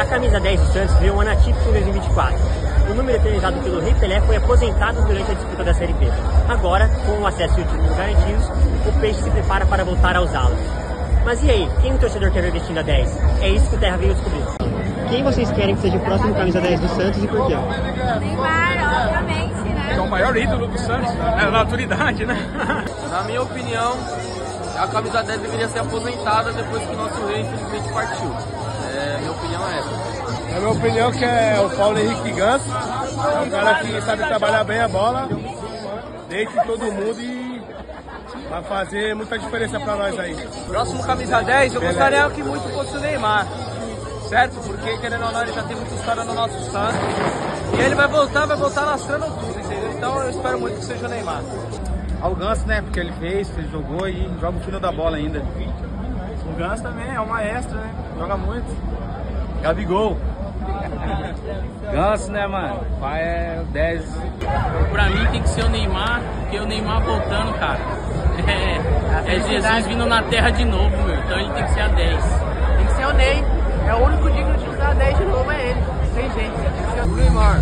A camisa 10 do Santos veio um ano atípico em 2024. O número eternizado pelo Rei Pelé foi aposentado durante a disputa da Série B. Agora, com o acesso e o título garantidos, o Peixe se prepara para voltar a usá-la. Mas e aí, quem o torcedor quer ver vestindo a 10? É isso que o Terra veio descobrir. Quem vocês querem que seja o próximo camisa 10 do Santos e por quê? Neymar, obviamente, né? É o maior ídolo do Santos, é na atualidade, né? Na minha opinião, a camisa 10 deveria ser aposentada depois que o nosso rei infelizmente partiu. É, minha opinião é essa. Na minha opinião que é o Paulo Henrique Ganso, é um cara que sabe trabalhar bem a bola, deita em todo mundo e vai fazer muita diferença pra nós aí. Próximo camisa 10, eu gostaria que muito fosse o Neymar. Certo? Porque querendo ou não, ele já tem muita história no nosso Santos. E ele vai voltar, vai voltar lastrando tudo, entendeu? Então eu espero muito que seja o Neymar. Ao Ganso, né? Porque ele fez, ele jogou e joga o fino da bola ainda. O Ganso também é um maestro, né? Joga muito. Gabigol. Ganso, né, mano? Pai é 10. Pra mim tem que ser o Neymar, porque o Neymar voltando, cara. É, é Jesus vindo na terra de novo, meu. Então ele tem que ser a 10. Tem que ser o Ney. É o único digno de usar 10 de novo, é ele. Tem jeito. O Neymar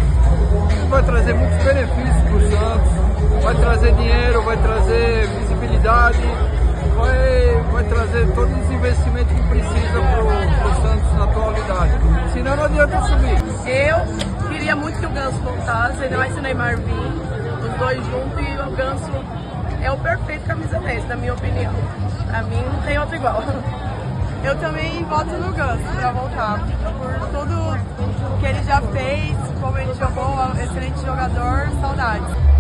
vai trazer muitos benefícios para o Santos, vai trazer dinheiro, vai trazer visibilidade, vai, vai trazer todos os investimentos que precisa para o Santos na atualidade. Senão não adianta subir. Eu queria muito que o Ganso voltasse, ainda mais se o Neymar vir, os dois juntos, e o Ganso é o perfeito camisa 10, na minha opinião. Pra mim não tem outro igual. Eu também voto no Ganso pra voltar, por tudo que ele já fez, como ele jogou, excelente jogador, saudades.